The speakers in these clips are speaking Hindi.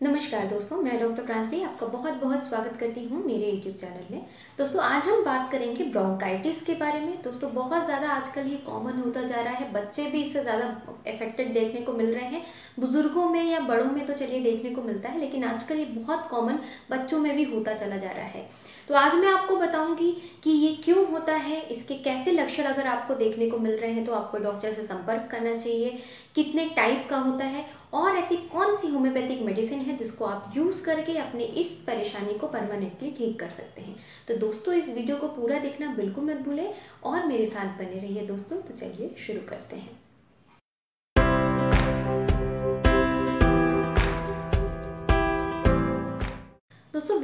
नमस्कार दोस्तों, मैं डॉक्टर प्रांजलि आपका बहुत बहुत स्वागत करती हूँ मेरे यूट्यूब चैनल में। दोस्तों, आज हम बात करेंगे ब्रोंकाइटिस के बारे में। दोस्तों, बहुत ज़्यादा आजकल ये कॉमन होता जा रहा है। बच्चे भी इससे ज़्यादा इफेक्टेड देखने को मिल रहे हैं। बुज़ुर्गों में या बड़ों में तो चलिए देखने को मिलता है, लेकिन आजकल ये बहुत कॉमन बच्चों में भी होता चला जा रहा है। तो आज मैं आपको बताऊँगी कि ये क्यों होता है, इसके कैसे लक्षण अगर आपको देखने को मिल रहे हैं तो आपको डॉक्टर से संपर्क करना चाहिए, कितने टाइप का होता है और ऐसी कौन सी होम्योपैथिक मेडिसिन है जिसको आप यूज़ करके अपने इस परेशानी को परमानेंटली ठीक कर सकते हैं। तो दोस्तों, इस वीडियो को पूरा देखना बिल्कुल मत भूलें और मेरे साथ बने रहिए दोस्तों तो चलिए शुरू करते हैं।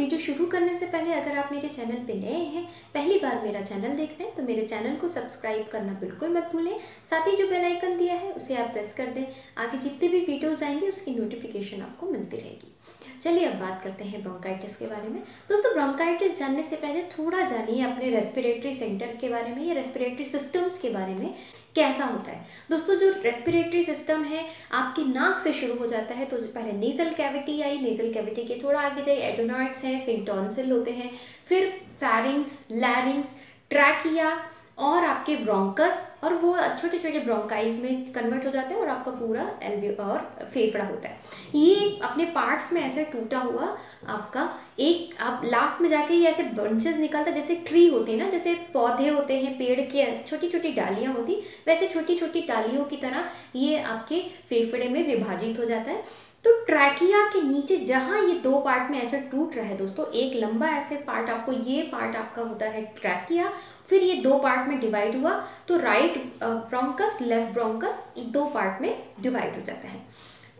वीडियो शुरू करने से पहले अगर आप मेरे चैनल पे नए हैं, पहली बार मेरा चैनल देख रहे हैं तो मेरे चैनल को सब्सक्राइब करना बिल्कुल मत भूलें। साथ ही जो बेल आइकन दिया है, उसे आप प्रेस कर दें। आगे जितने भी वीडियोस आएँगे, उसकी नोटिफिकेशन आपको मिलती रहेगी। चलिए अब बात करते हैं ब्रोंकाइटिस के बारे में। दोस्तों ब्रोंकाइटिस जानने से पहले थोड़ा जानिए अपने रेस्पिरेटरी सेंटर के बारे में या रेस्पिरेटरी सिस्टम्स के बारे में कैसा होता है। दोस्तों, जो रेस्पिरेटरी सिस्टम है, आपकी नाक से शुरू हो जाता है तो पहले nasal cavity I nasal cavity के थोड़ा आगे जाइए। एडोनॉइड्स हैं फिर टॉन्सिल होते हैं, फिर फैरिंग्स लैरिंग्स ट्रैकिया और आपके ब्रोंकस और वो छोटे छोटे ब्रोंकाइज में कन्वर्ट हो जाते हैं और आपका पूरा एल्बी और फेफड़ा होता है। ये अपने पार्ट्स में ऐसे टूटा हुआ आपका एक, आप लास्ट में जाके ये ऐसे बंचेस निकलता है, जैसे ट्री होती है ना, जैसे पौधे होते हैं, पेड़ के छोटी छोटी डालियाँ होती, वैसे छोटी छोटी डालियों की तरह ये आपके फेफड़े में विभाजित हो जाता है। तो ट्रैकिया के नीचे जहाँ ये दो पार्ट में ऐसे टूट रहा है दोस्तों, एक लंबा ऐसे पार्ट आपको, ये पार्ट आपका होता है ट्रैकिया, फिर ये दो पार्ट में डिवाइड हुआ तो राइट ब्रोंकस लेफ़्ट ब्रोंकस दो पार्ट में डिवाइड हो जाता है।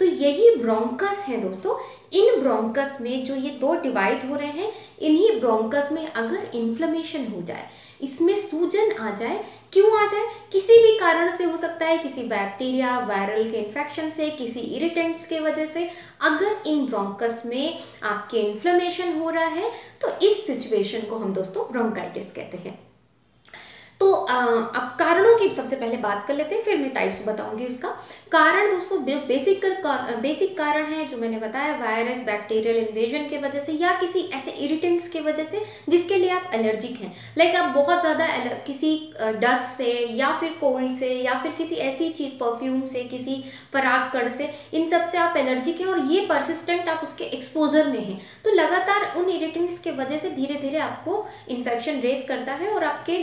तो यही ब्रोंकस है दोस्तों। इन ब्रोंकस में जो ये दो डिवाइड हो रहे हैं, इन्हीं ब्रोंकस में अगर इन्फ्लेमेशन हो जाए, इसमें सूजन आ जाए क्यों आ जाए? किसी भी कारण से हो सकता है, किसी बैक्टीरिया वायरल के इन्फेक्शन से, किसी इरिटेंट्स के वजह से। अगर इन ब्रोंकस में आपके इन्फ्लेमेशन हो रहा है तो इस सिचुएशन को हम दोस्तों ब्रोंकाइटिस कहते हैं। तो अब कारणों की सबसे पहले बात कर लेते हैं, फिर मैं टाइप्स बताऊँगी इसका। कारण दोस्तों बेसिक बेसिक कारण है, जो मैंने बताया वायरस बैक्टीरियल इन्वेजन के वजह से या किसी ऐसे इरिटेंट्स के वजह से, जिसके लिए आप एलर्जिक हैं। लाइक आप बहुत ज़्यादा किसी डस्ट से, या फिर कोल्ड से, या फिर किसी ऐसी चीज़ परफ्यूम से, किसी पराग कण से, इन सबसे आप एलर्जिक हैं और ये परसिस्टेंट आप उसके एक्सपोजर में हैं। तो लगातार उन इरिटेंट्स के वजह से धीरे धीरे आपको इन्फेक्शन रेस करता है और आपके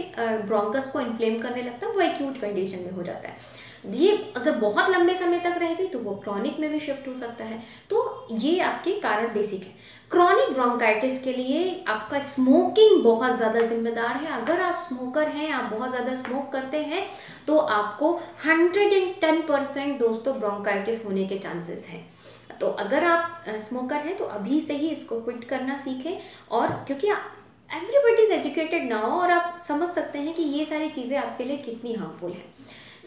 ब्रोंकस को इन्फ्लेम करने लगता है, वो एक्यूट कंडीशन में हो जाता है। ये अगर बहुत लंबे समय तक रहेगी तो वो क्रॉनिक में भी शिफ्ट हो सकता है। तो ये आपके कारण बेसिक है। क्रॉनिक ब्रोंकाइटिस के लिए आपका स्मोकिंग बहुत ज़्यादा जिम्मेदार है। अगर आप स्मोकर हैं, आप बहुत ज़्यादा स्मोक करते हैं तो आपको 110 परसेंट दोस्तों ब्रोंकाइटिस होने के चांसेस हैं। तो अगर आप स्मोकर हैं तो अभी से ही इसको क्विट करना सीखें और क्योंकि एवरीबडी इज़ एजुकेटेड नाउ और आप समझ सकते हैं कि ये सारी चीज़ें आपके लिए कितनी हार्मफुल है।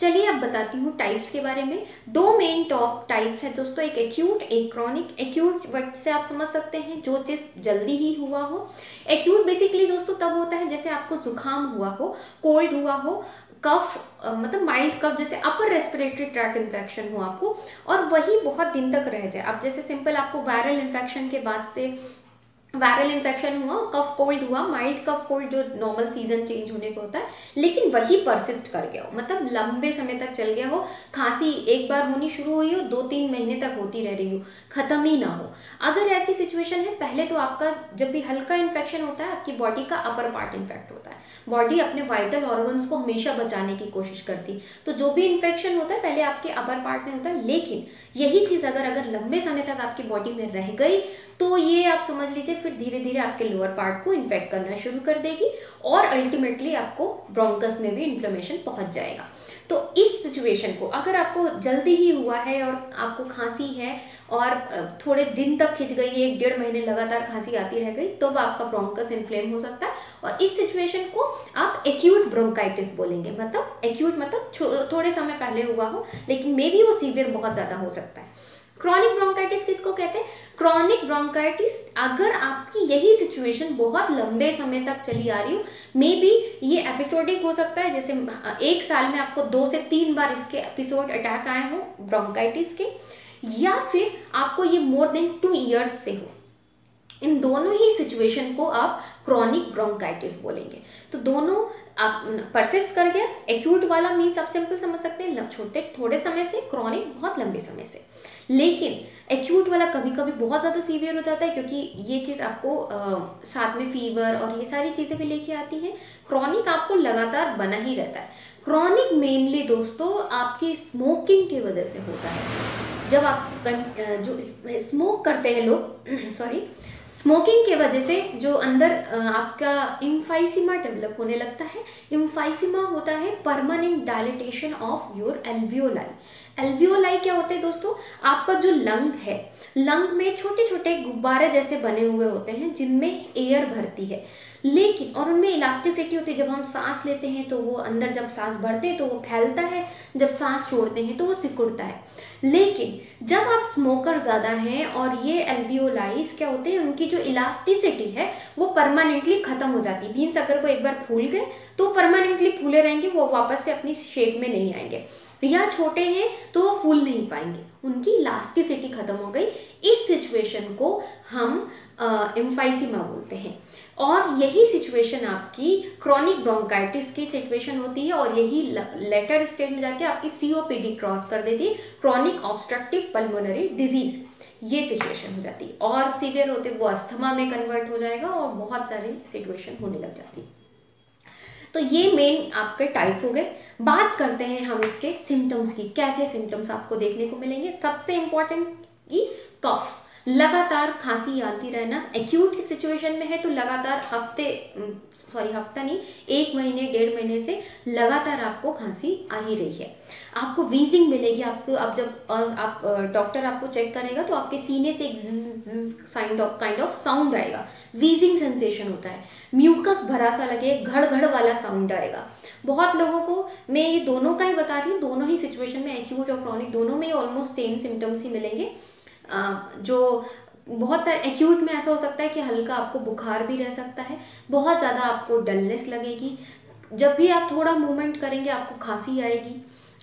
चलिए अब बताती हूँ टाइप्स के बारे में। दो मेन टॉप टाइप्स हैं दोस्तों, एक एक्यूट एक क्रॉनिक एक्यूट वर्ड से आप समझ सकते हैं, जो चीज़ जल्दी ही हुआ हो। एक्यूट बेसिकली दोस्तों तब होता है जैसे आपको जुकाम हुआ हो कोल्ड हुआ हो कफ मतलब माइल्ड कफ जैसे अपर रेस्पिरेटरी ट्रैक इन्फेक्शन हो आपको, और वही बहुत दिन तक रह जाए। अब जैसे सिंपल आपको वायरल इन्फेक्शन के बाद से वायरल इन्फेक्शन हुआ कफ कोल्ड हुआ माइल्ड कफ कोल्ड जो नॉर्मल सीज़न चेंज होने को होता है, लेकिन वही परसिस्ट कर गया हो। मतलब लंबे समय तक चल गया हो, खांसी एक बार होनी शुरू हुई हो दो तीन महीने तक होती रह रही हो, खत्म ही ना हो। अगर ऐसी सिचुएशन है, पहले तो आपका जब भी हल्का इन्फेक्शन होता है, आपकी बॉडी का अपर पार्ट इन्फेक्ट होता है। बॉडी अपने वाइटल ऑर्गन्स को हमेशा बचाने की कोशिश करती। तो जो भी इन्फेक्शन होता है, पहले आपके अपर पार्ट में होता है, लेकिन यही चीज़ अगर अगर लंबे समय तक आपकी बॉडी में रह गई तो ये आप समझ लीजिए, फिर धीरे धीरे आपके लोअर पार्ट को इन्फेक्ट करना शुरू कर देगी और अल्टीमेटली आपको ब्रोंकस में भी इन्फ्लेमेशन पहुँच जाएगा। तो इस सिचुएशन को अगर आपको जल्दी ही हुआ है और आपको खांसी है और थोड़े दिन तक खिंच गई है, एक डेढ़ महीने लगातार खांसी आती रह गई तो आपका ब्रोंकस इन्फ्लेम हो सकता है और इस सिचुएशन को आप एक्यूट ब्रोंकाइटिस बोलेंगे। मतलब एक्यूट मतलब थोड़े समय पहले हुआ हो, लेकिन मे बी वो सीवियर बहुत ज़्यादा हो सकता है। क्रॉनिक ब्रोंकाइटिस किसको कहते हैं? क्रॉनिक ब्रोंकाइटिस अगर आपकी यही सिचुएशन बहुत लंबे समय तक चली आ रही हो मे बी ये एपिसोडिक हो सकता है, जैसे एक साल में आपको दो से तीन बार इसके एपिसोड अटैक आए हो ब्रोंकाइटिस के, या फिर आपको ये मोर देन टू ईयर्स से हो। इन दोनों ही सिचुएशन को आप क्रॉनिक ब्रोंकाइटिस बोलेंगे। तो दोनों आप परसिस्ट कर गया एक्यूट वाला मीन्स आप सिंपल समझ सकते हैं छोटे थोड़े समय से क्रॉनिक बहुत लंबे समय से। लेकिन एक्यूट वाला कभी कभी बहुत ज़्यादा सीवियर हो जाता है क्योंकि ये चीज़ आपको आ, साथ में फीवर और ये सारी चीज़ें भी लेके आती हैं। क्रॉनिक आपको लगातार बना ही रहता है। क्रॉनिक मेनली दोस्तों आपकी स्मोकिंग की वजह से होता है। जब आप जो स्मोक करते हैं लोग सॉरी स्मोकिंग के वजह से जो अंदर आपका इम्फाइसिमा डेवलप होने लगता है इम्फाइसिमा होता है permanent dilatation of your alveoli alveoli क्या होते हैं दोस्तों? आपका जो लंग है लंग में छोटे छोटे गुब्बारे जैसे बने हुए होते हैं जिनमें एयर भरती है। लेकिन, और उनमें इलास्टिसिटी होती है, जब हम सांस लेते हैं तो वो अंदर जब सांस भरते हैं तो वो फैलता है, जब सांस छोड़ते हैं तो वो सिकुड़ता है। लेकिन, जब आप स्मोकर ज़्यादा हैं, और ये एल्वियोलाइज क्या होते हैं, उनकी जो इलास्टिसिटी है, वो परमानेंटली ख़त्म हो जाती है। बीन्स अगर वो एक बार फूल गए तो परमानेंटली फूले रहेंगे, वो वापस से अपनी शेप में नहीं आएँगे। या छोटे हैं फूल नहीं पाएँगे। उनकी इलास्टिसिटी खत्म हो गई। इस सिचुएशन को हम एम्फाइसिमा बोलते हैं। और यही सिचुएशन आपकी क्रॉनिक ब्रोंकाइटिस की सिचुएशन होती है और यही लेटर स्टेज में जाके आपकी सीओपीडी क्रॉस कर देती है। क्रॉनिक ऑब्स्ट्रक्टिव पल्मोनरी डिज़ीज़ ये सिचुएशन हो जाती है। और सीवियर होते वो अस्थमा में कन्वर्ट हो जाएगा और बहुत सारी सिचुएशन होने लग जाती है। तो ये मेन आपके टाइप हो गए। बात करते हैं हम इसके सिम्टम्स की। कैसे सिम्टम्स आपको देखने को मिलेंगे? सबसे इंपॉर्टेंट की कफ लगातार खांसी आती रहना एक्यूट सिचुएशन में है तो लगातार हफ़्ते सॉरी हफ़्ता नहीं, एक महीने, डेढ़ महीने से लगातार आपको खांसी आ ही रही है। आपको वीजिंग मिलेगी, आपको, आप जब आप डॉक्टर आपको चेक करेगा तो आपके सीने से एक साइंड ऑफ़ काइंड ऑफ़ साउंड आएगा। वीजिंग सेंसेशन होता है। म्यूकस भरा सा लगे घड़ घड़ वाला साउंड आएगा। बहुत लोगों को, मैं ये दोनों का ही बता रही हूँ, दोनों ही सिचुएशन में एक्यूट और क्रॉनिक दोनों में ऑलमोस्ट सेम सिम्टम्स ही मिलेंगे। जो बहुत सारे एक्यूट में ऐसा हो सकता है कि हल्का आपको बुखार भी रह सकता है, बहुत ज़्यादा आपको डलनेस लगेगी। जब भी आप थोड़ा मूवमेंट करेंगे, आपको खांसी आएगी,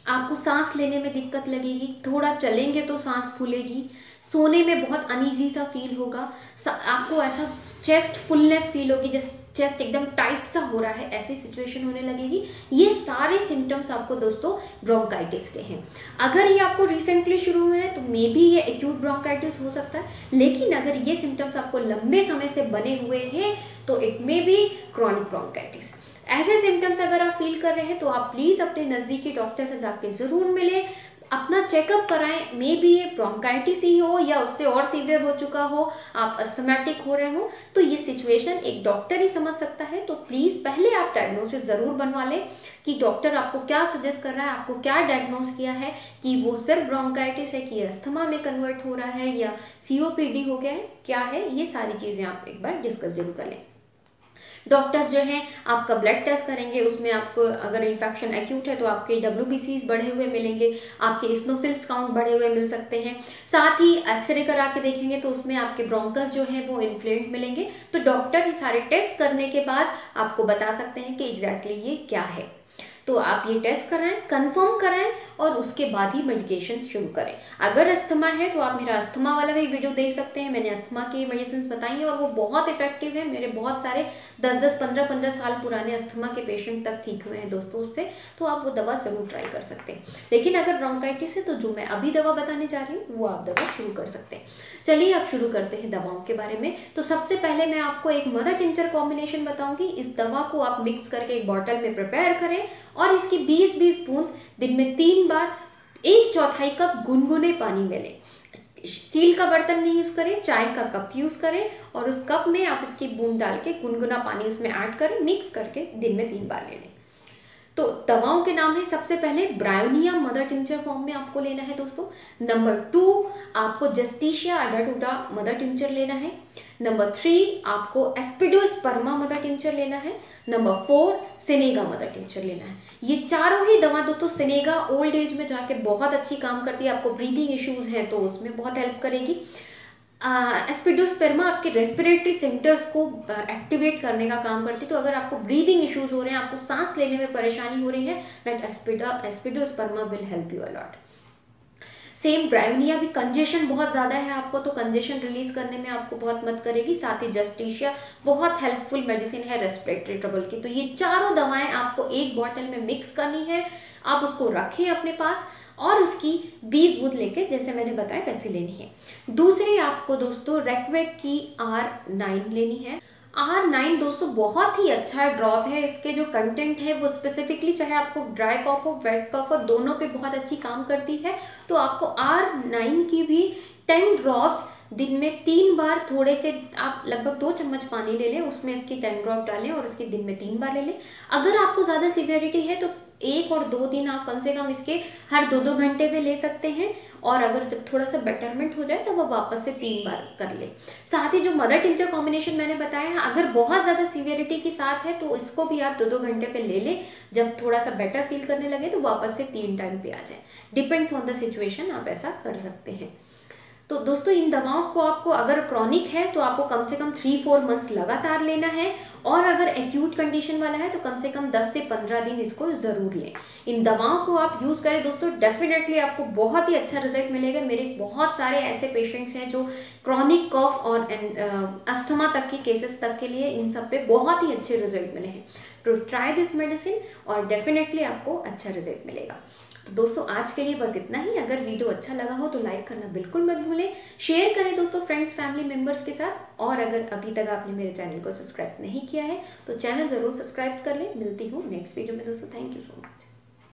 आपको सांस लेने में दिक्कत लगेगी, थोड़ा चलेंगे तो सांस फूलेगी, सोने में बहुत अनईजी सा फील होगा आपको ऐसा चेस्ट फुलनेस फील होगी, जैसे चेस्ट एकदम टाइट सा हो रहा है, ऐसी सिचुएशन होने लगेगी। ये सारे सिम्टम्स आपको दोस्तों ब्रोंकाइटिस के हैं। अगर ये आपको रिसेंटली शुरू हुए हैं तो मे बी ये एक्यूट ब्रोंकाइटिस हो सकता है। लेकिन अगर ये सिम्टम्स आपको लंबे समय से बने हुए हैं तो it may be chronic bronchitis ऐसे सिम्टम्स अगर आप फील कर रहे हैं तो आप प्लीज़ अपने नज़दीकी डॉक्टर से जाके ज़रूर मिले। अपना चेकअप कराएँ मे बी ये ब्रोंकाइटिस ही हो या उससे और सीवियर हो चुका हो, आप अस्थमेटिक हो रहे हो तो ये सिचुएशन एक डॉक्टर ही समझ सकता है तो प्लीज़ पहले आप डायग्नोसिस ज़रूर बनवा लें कि डॉक्टर आपको क्या सजेस्ट कर रहा है, आपको क्या डायग्नोस किया है कि वो सिर्फ़ ब्रोंकाइटिस है, कि अस्थमा में कन्वर्ट हो रहा है या सीओपीडी हो गया है, क्या है, ये सारी चीज़ें आप एक बार डिस्कस ज़रूर कर लें। डॉक्टर्स जो हैं, आपका ब्लड टेस्ट करेंगे, उसमें आपको अगर इन्फेक्शन एक्यूट है तो आपके डब्ल्यू बढ़े हुए मिलेंगे, आपके स्नोफिल्स काउंट बढ़े हुए मिल सकते हैं। साथ ही एक्सरे करा के देखेंगे तो उसमें आपके ब्रोंकस जो है, वो इन्फ्लेंट मिलेंगे। तो डॉक्टर ये सारे टेस्ट करने के बाद आपको बता सकते हैं कि एग्जैक्टली exactly ये क्या है। तो आप ये टेस्ट कराएँ कंफर्म कराएँ और उसके बाद ही मेडिकेशन शुरू करें। अगर अस्थमा है तो आप मेरा अस्थमा वाला भी वीडियो देख सकते हैं। मैंने अस्थमा की मेडिसिन बताई हैं और वो बहुत इफ़ेक्टिव है। मेरे बहुत सारे दस दस पंद्रह पंद्रह साल पुराने अस्थमा के पेशेंट तक ठीक हुए हैं दोस्तों उससे तो आप वो दवा ज़रूर ट्राई कर सकते हैं। लेकिन अगर ब्रोंकाइटिस है तो जो मैं अभी दवा बताने जा रही हूँ, वो आप दवा शुरू कर सकते हैं। चलिए आप शुरू करते हैं दवाओं के बारे में। तो सबसे पहले मैं आपको एक मदर टिंचर कॉम्बिनेशन बताऊँगी। इस दवा को आप मिक्स करके एक बॉटल में प्रिपेयर करें और इसकी 20-20 बूंद दिन में तीन बार एक चौथाई कप गुनगुने पानी में लें। स्टील का बर्तन नहीं यूज़ करें, चाय का कप यूज़ करें और उस कप में आप इसकी बूंद डाल के गुनगुना पानी उसमें ऐड करें, मिक्स करके दिन में तीन बार ले लें। तो दवाओं के नाम है, सबसे पहले ब्रायोनिया मदर टिंचर फॉर्म में आपको लेना है दोस्तों। नंबर टू, आपको जस्टिशिया अडाटूटा मदर टिंचर लेना है। नंबर थ्री आपको एस्पिडोस्पर्मा मदर टिंचर लेना है. Number four senega mother tincture लेना है. ये चारों ही दवा दोस्तों सिनेगा ओल्ड एज में जाके बहुत अच्छी काम करती है. आपको ब्रीदिंग इश्यूज़ हैं तो उसमें बहुत हेल्प करेगी. एस्पिडोस्पेरमा आपके रेस्पिरेटरी सेंटर्स को एक्टिवेट करने का काम करती है. तो अगर आपको ब्रीदिंग इश्यूज़ हो रहे हैं, आपको सांस लेने में परेशानी हो रही है that aspido aspidosperma will help you a lot same bryonia भी कंजेशन बहुत ज़्यादा है आपको तो कंजेशन रिलीज़ करने में आपको बहुत मदद करेगी। साथ ही जस्टिशिया बहुत हेल्पफुल मेडिसिन है रेस्पिरेटरी ट्रबल की। तो ये चारों दवाएँ आपको एक बॉटल में मिक्स करनी है। आप उसको रखें अपने पास और उसकी बीस बूथ लेके, जैसे मैंने बताया, वैसे लेनी है। दूसरी आपको दोस्तों रेक्वेक की आर नाइन लेनी है। आर नाइन दोस्तों बहुत ही अच्छा ड्रॉप है। इसके जो कंटेंट है, वो स्पेसिफिकली चाहे आपको ड्राई कॉफ हो वेट कॉफ हो, दोनों पे बहुत अच्छी काम करती है। तो आपको आर नाइन की भी टेन ड्रॉप्स दिन में तीन बार थोड़े से आप लगभग दो चम्मच पानी ले लें, उसमें इसकी टेन ड्रॉप डालें और इसके दिन में तीन बार ले लें। अगर आपको ज़्यादा सिवियरिटी है तो एक और दो दिन आप कम से कम इसके हर दो दो घंटे में ले सकते हैं। और अगर जब थोड़ा सा बेटरमेंट हो जाए तो वह वापस से तीन बार कर ले। साथ ही जो मदर टिंचर कॉम्बिनेशन मैंने बताया है अगर बहुत ज़्यादा सीवियरिटी के साथ है तो इसको भी आप दो दो घंटे पे ले ले। जब थोड़ा सा बेटर फील करने लगे तो वापस से तीन टाइम पे आ जाए। डिपेंड्स ऑन द सिचुएशन आप ऐसा कर सकते हैं। तो दोस्तों, इन दवाओं को आपको अगर क्रॉनिक है तो आपको कम से कम थ्री फोर मंथ्स लगातार लेना है। और अगर एक्यूट कंडीशन वाला है तो कम से कम 10 से 15 दिन इसको ज़रूर लें। इन दवाओं को आप यूज़ करें। दोस्तों डेफिनेटली आपको बहुत ही अच्छा रिज़ल्ट मिलेगा। मेरे बहुत सारे ऐसे पेशेंट्स हैं जो क्रॉनिक कॉफ और अस्थमा तक के केसेस तक के लिए इन सब पे बहुत ही अच्छे रिज़ल्ट मिले हैं। तो ट्राई दिस मेडिसिन और डेफिनेटली आपको अच्छा रिज़ल्ट मिलेगा। तो दोस्तों, आज के लिए बस इतना ही। अगर वीडियो अच्छा लगा हो तो लाइक करना बिल्कुल मत भूलें। शेयर करें दोस्तों फ्रेंड्स फैमिली मेंबर्स के साथ। और अगर अभी तक आपने मेरे चैनल को सब्सक्राइब नहीं किया है तो चैनल ज़रूर सब्सक्राइब कर लें। मिलती हूँ नेक्स्ट वीडियो में दोस्तों। Thank you so much